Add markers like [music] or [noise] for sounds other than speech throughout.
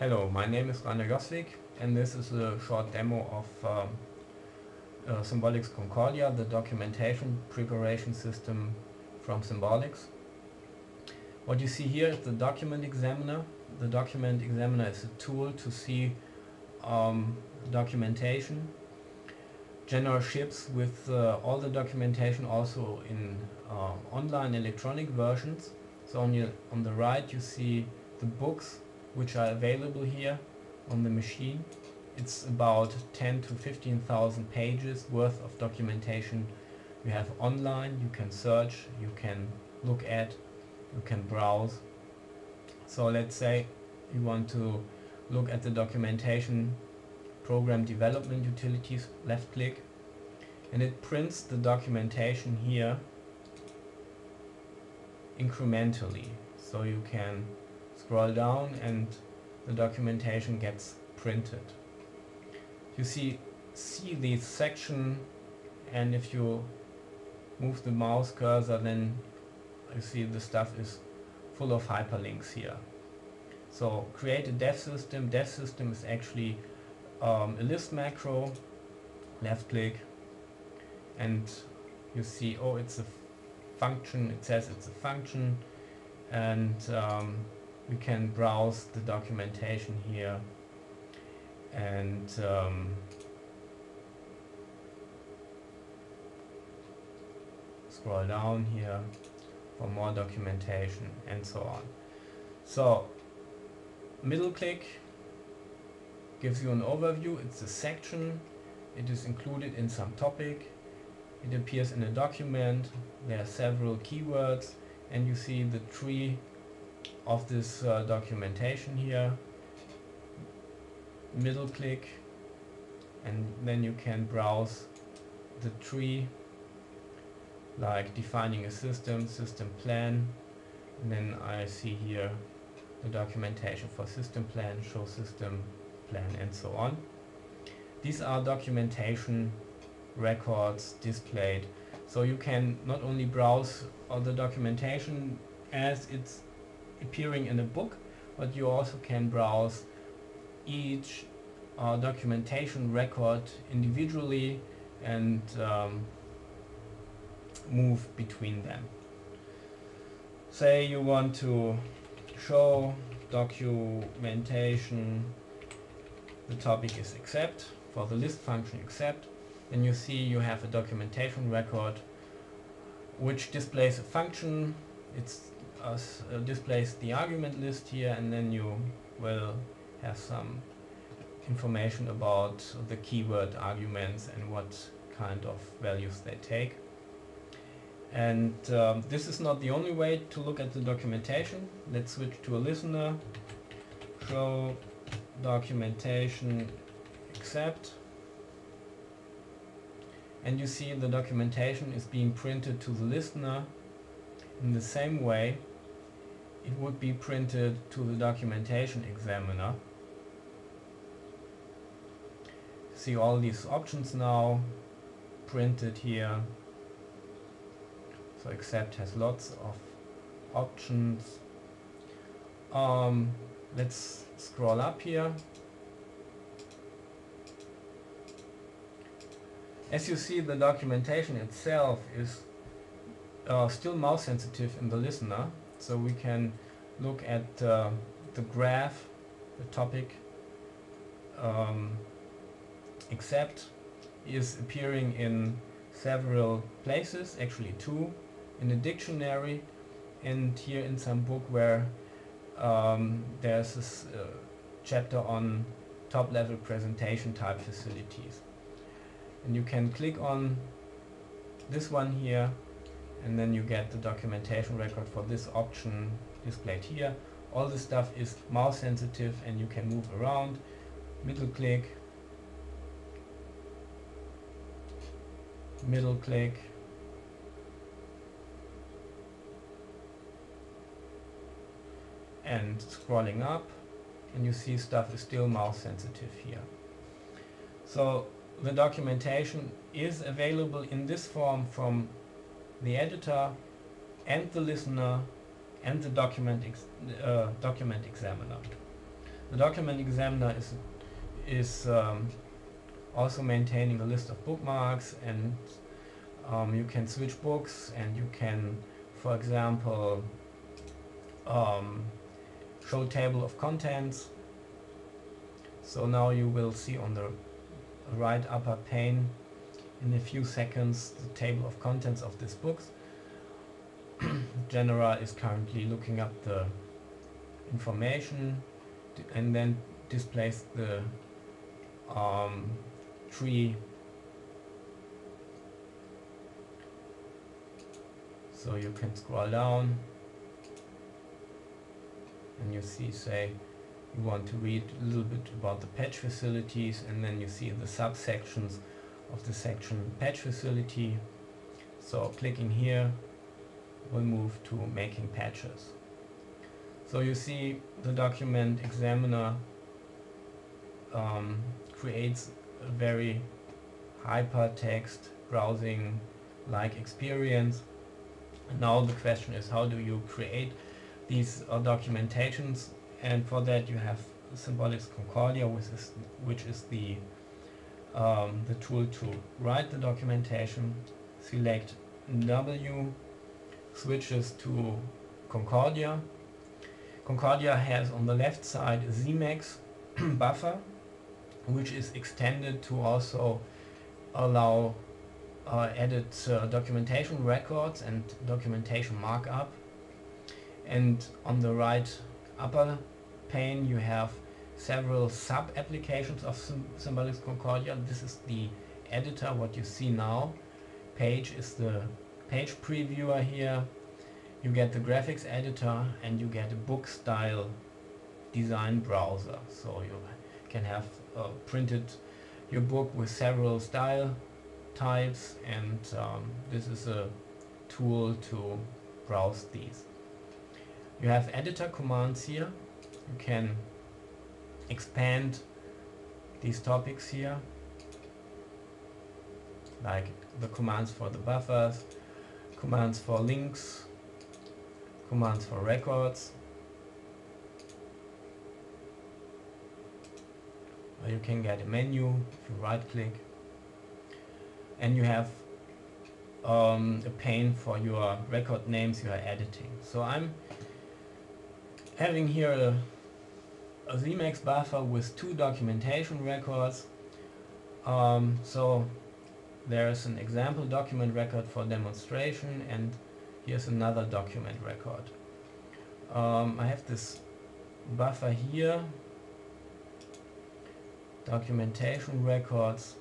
Hello, my name is Rainer Joswig and this is a short demo of um, uh, Symbolics Concordia, the documentation preparation system from Symbolics. What you see here is the document examiner. The document examiner is a tool to see um, documentation. Genera ships with uh, all the documentation also in uh, online electronic versions. So on, your, on the right you see the books which are available here on the machine. It's about 10 to 15,000 pages worth of documentation you have online, you can search, you can look at, you can browse. So let's say you want to look at the documentation program development utilities, left click, and it prints the documentation here incrementally. So you can scroll down and the documentation gets printed. You see, see the section and if you move the mouse cursor then you see the stuff is full of hyperlinks here. So create a dev system. Dev system is actually um, a Lisp macro, left click and you see oh it's a function, it says it's a function and um, we can browse the documentation here and um, scroll down here for more documentation and so on. So middle click gives you an overview, it's a section, it is included in some topic, it appears in a document, there are several keywords and you see the tree of this uh, documentation here. Middle click and then you can browse the tree like defining a system, system plan. And then I see here the documentation for system plan, show system plan and so on. These are documentation records displayed. So you can not only browse all the documentation as it's appearing in a book, but you also can browse each uh, documentation record individually and um, move between them. Say you want to show documentation, the topic is accept, for the Lisp function accept, then you see you have a documentation record which displays a function, it's uh, displays the argument list here and then you will have some information about the keyword arguments and what kind of values they take. And um, this is not the only way to look at the documentation. Let's switch to a listener. Show documentation accept. And you see the documentation is being printed to the listener in the same way it would be printed to the documentation examiner. See all these options now printed here. So accept has lots of options. Um, let's scroll up here. As you see the documentation itself is uh, still mouse sensitive in the listener so we can look at uh, the graph, the topic, um, accept is appearing in several places, actually two, in a dictionary and here in some book where um, there's this uh, chapter on top level presentation type facilities. And you can click on this one here and then you get the documentation record for this option displayed here. All this stuff is mouse sensitive and you can move around, middle click, middle click, and scrolling up and you see stuff is still mouse sensitive here. So the documentation is available in this form from the editor and the listener and the document, ex uh, document examiner. The document examiner is is um, also maintaining a list of bookmarks and um, you can switch books and you can for example um, show table of contents so now you will see on the right upper pane in a few seconds the table of contents of this book [clears throat] Genera is currently looking up the information and then displays the um, tree so you can scroll down and you see say you want to read a little bit about the patch facilities and then you see the subsections of the section patch facility. So clicking here will move to making patches. So you see the document examiner um, creates a very hypertext browsing like experience. And now the question is how do you create these uh, documentations? And for that you have Symbolics Concordia which is, which is the um, the tool to write the documentation select W switches to Concordia. Concordia has on the left side Zmacs [clears throat] buffer which is extended to also allow uh, edit uh, documentation records and documentation markup. And on the right upper pane you have several sub applications of Sym Symbolics Concordia this is the editor what you see now page is the page previewer here you get the graphics editor and you get a book style design browser so you can have uh, printed your book with several style types and um, this is a tool to browse these. You have editor commands here. You can expand these topics here like the commands for the buffers, commands for links, commands for records. You can get a menu if you right click and you have um, a pane for your record names you are editing. So I'm having here a, a Zmacs buffer with two documentation records. Um, so there's an example document record for demonstration and here's another document record. Um, I have this buffer here. Documentation records.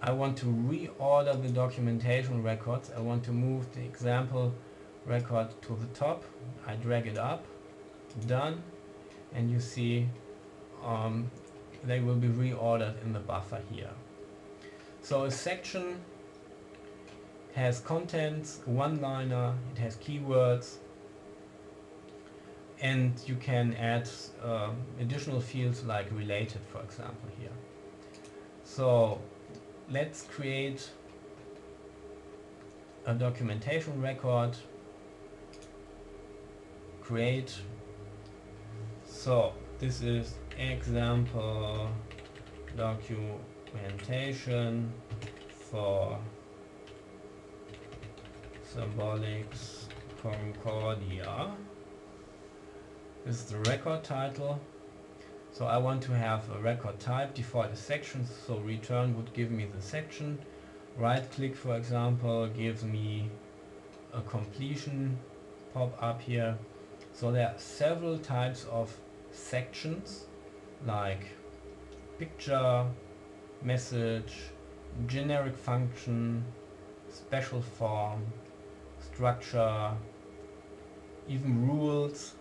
I want to reorder the documentation records. I want to move the example record to the top. I drag it up. Done and you see um, they will be reordered in the buffer here. So a section has contents, one-liner, it has keywords, and you can add uh, additional fields like related for example here. So let's create a documentation record create so this is example documentation for symbolics concordia this is the record title. So I want to have a record type, default is section, so return would give me the section. Right click for example gives me a completion pop up here. So there are several types of sections like picture, message, generic function, special form, structure, even rules.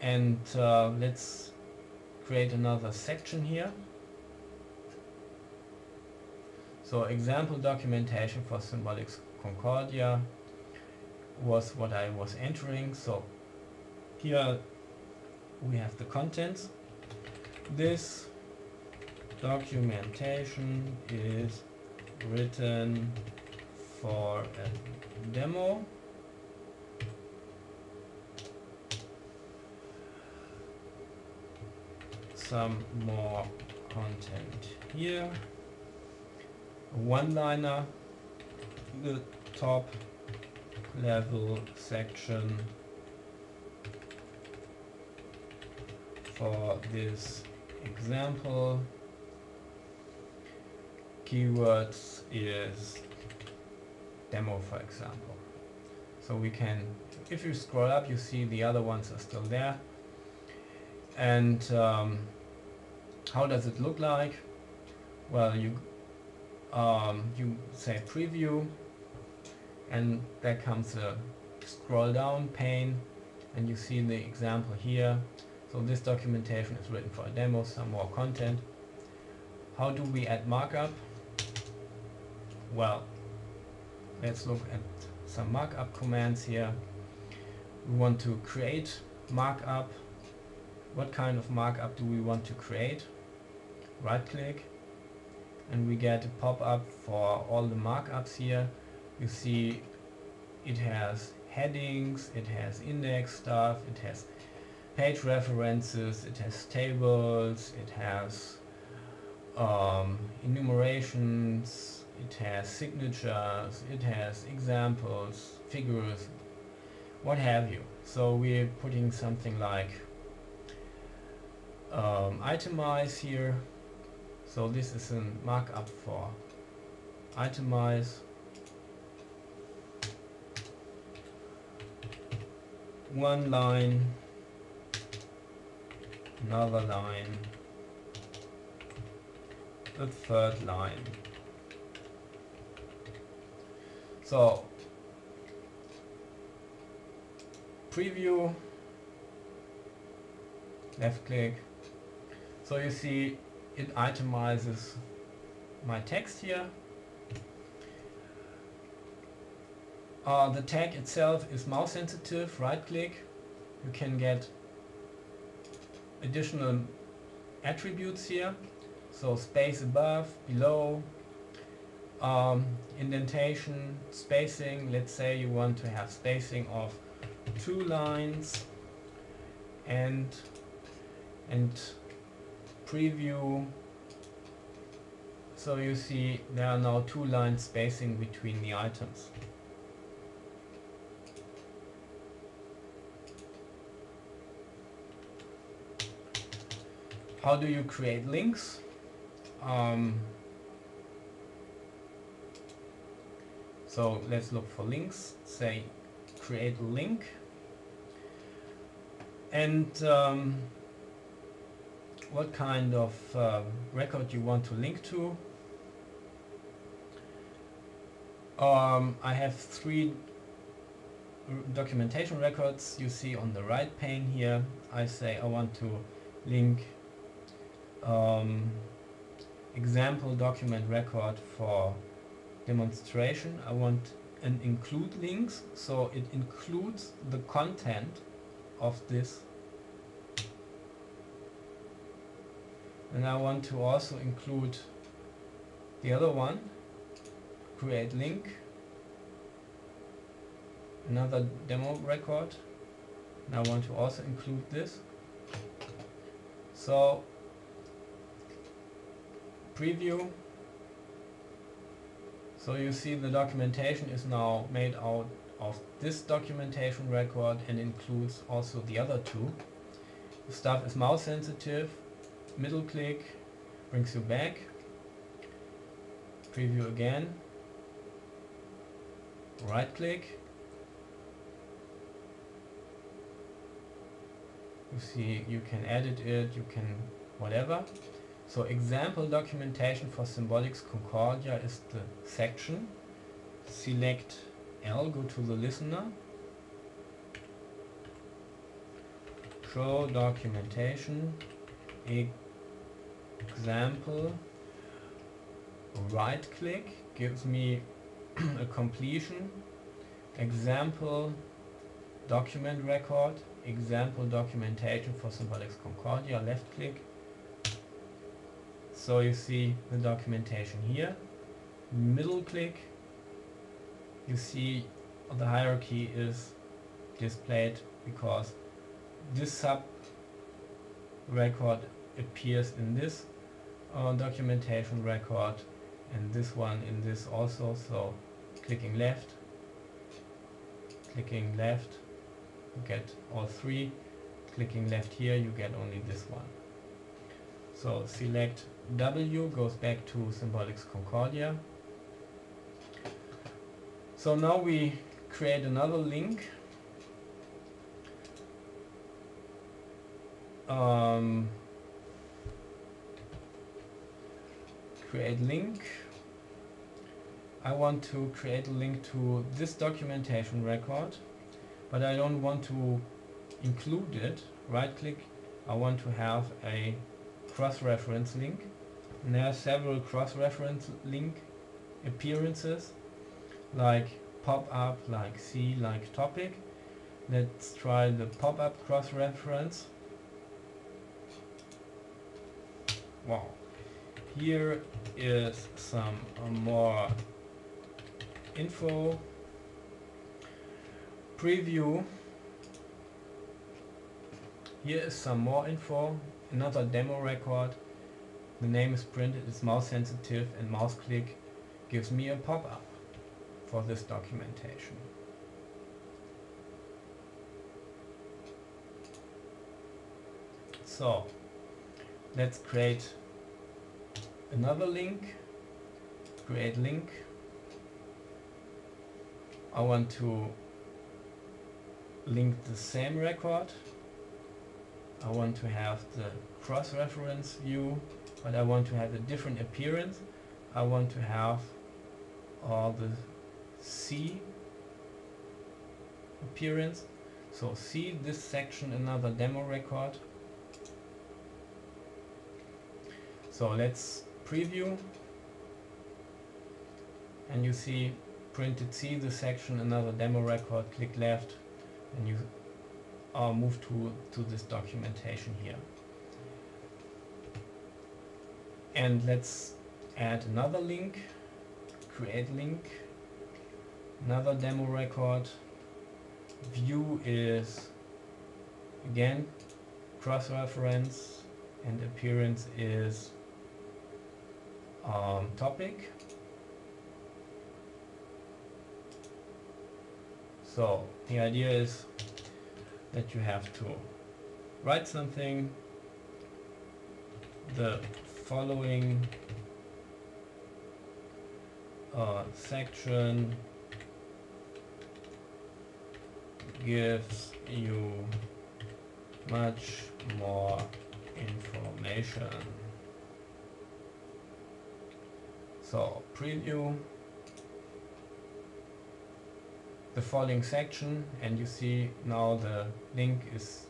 And uh, let's create another section here. So example documentation for Symbolics Concordia was what I was entering. So here we have the contents this documentation is written for a demo. some more content here. One-liner, the top level section for this example. Keywords is demo for example. So we can, if you scroll up you see the other ones are still there. And um, how does it look like? Well you um, you say preview and there comes a scroll down pane and you see the example here so this documentation is written for a demo some more content. How do we add markup? Well let's look at some markup commands here. We want to create markup. What kind of markup do we want to create? Right click and we get a pop-up for all the markups here. You see it has headings, it has index stuff, it has page references, it has tables, it has um, enumerations, it has signatures, it has examples, figures, what have you. So we're putting something like um, itemize here. So this is a markup for itemize one line, another line, a third line. So preview, left click. So you see it itemizes my text here Uh, the tag itself is mouse sensitive, right click. You can get additional attributes here. So space above, below, um, indentation, spacing. Let's say you want to have spacing of two lines and and preview so you see there are now two lines spacing between the items. How do you create links? Um, so let's look for links. Say create link. And um, what kind of uh, record you want to link to. Um, I have three documentation records you see on the right pane here. I say I want to link um, example document record for demonstration. I want an include links, so it includes the content of this. And I want to also include the other one, create link, another demo record. And I want to also include this. So preview. So you see the documentation is now made out of this documentation record and includes also the other two. The stuff is mouse sensitive, middle click brings you back, preview again, right click, you see you can edit it, you can whatever. So example documentation for Symbolics Concordia is the section. Select L, go to the listener. Show documentation, example, right click, gives me [clears throat] a completion, example. Document record, example documentation for Symbolics Concordia, left click, so you see the documentation here. Middle click, you see the hierarchy is displayed because this sub record appears in this uh, documentation record and this one in this also. So clicking left clicking left you get all three. Clicking left here you get only this one. So select W goes back to Symbolics Concordia. So now we create another link. Um, create link. I want to create a link to this documentation record but I don't want to include it. Right click I want to have a cross-reference link and there are several cross-reference link appearances like pop-up like See like topic. Let's try the pop-up cross-reference. Wow. Here is some more info. Preview. Here is some more info. Another demo record the name is printed it's mouse sensitive and mouse click gives me a pop-up for this documentation. So let's create another link create link. I want to link the same record. I want to have the cross-reference view but I want to have a different appearance I want to have all the See appearance. So see this section another demo record. So let's preview. And you see printed See the section another demo record. Click left and you are moved to, to this documentation here. And let's add another link, create link, another demo record, view is again cross-reference. And appearance is um, topic. So the idea is that you have to write something. The following uh, section gives you much more information. So preview the following section and you see now the link is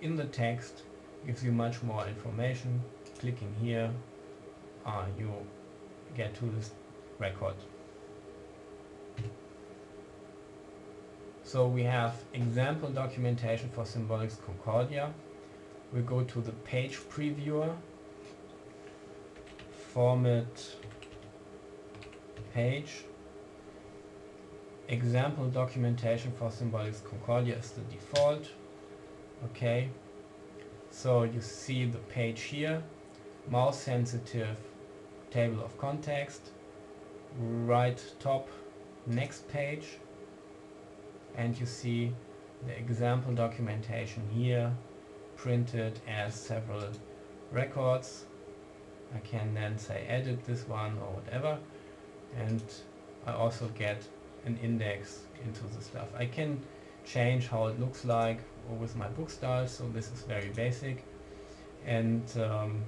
in the text gives you much more information clicking here uh, you get to this record so we have example documentation for Symbolics Concordia we go to the page previewer format page. Example documentation for Symbolics Concordia is the default. Okay, so you see the page here, mouse sensitive table of context, right top next page, and you see the example documentation here printed as several records. I can then say edit this one or whatever and I also get an index into the stuff. I can change how it looks like with my book style, so this is very basic. And um,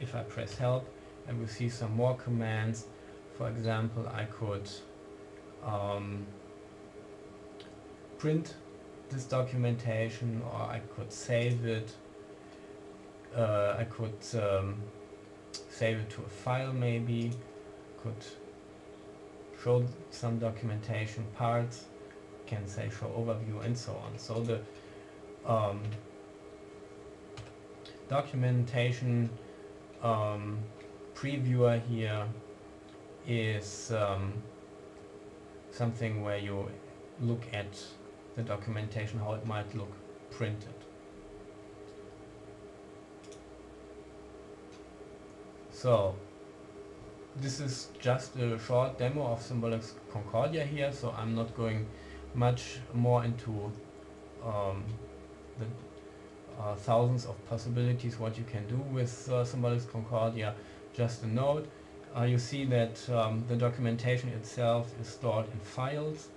if I press help, I will see some more commands. For example, I could um, print this documentation or I could save it. Uh, I could um, save it to a file maybe, could show some documentation parts, can say show overview and so on. So the um, documentation um, previewer here is um, something where you look at the documentation, how it might look printed. So this is just a short demo of Symbolics Concordia here, so I'm not going much more into um, the uh, thousands of possibilities what you can do with uh, Symbolics Concordia. Just a note, uh, you see that um, the documentation itself is stored in files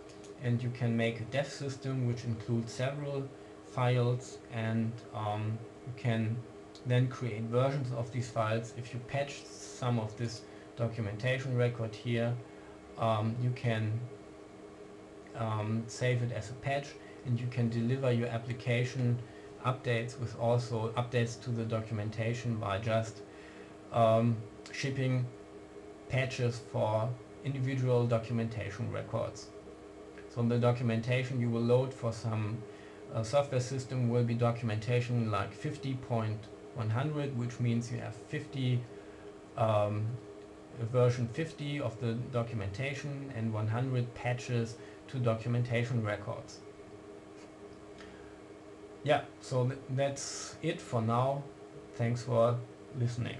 and you can make a dev system which includes several files and um, you can then create versions of these files. If you patch some of this documentation record here, um, you can um, save it as a patch and you can deliver your application updates with also updates to the documentation by just um, shipping patches for individual documentation records. So the documentation you will load for some uh, software system will be documentation like 50.100 which means you have 50 um, version 50 of the documentation and 100 patches to documentation records. Yeah, so th that's it for now. Thanks for listening.